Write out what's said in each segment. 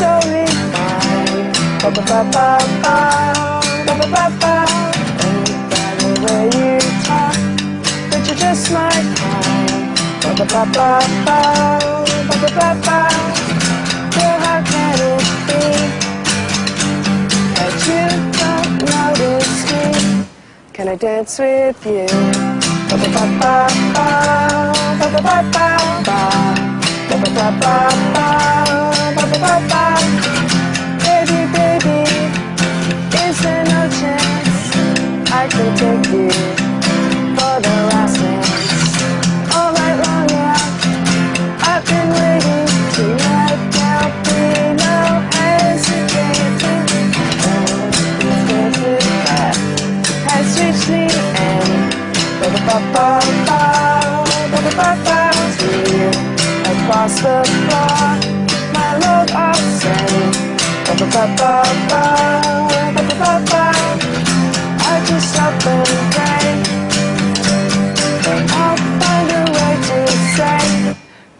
Ba ba ba ba ba ba ba ba ba. You you're just. Ba ba ba ba ba ba ba ba ba. Can be that you don't notice me? Can I dance with you? Ba ba ba ba ba ba ba ba ba ba ba ba ba I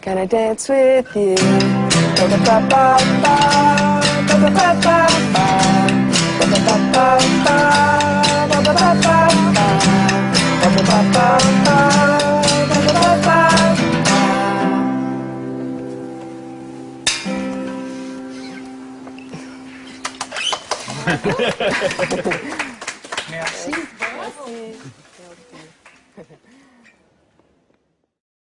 Can I dance with you? Merci.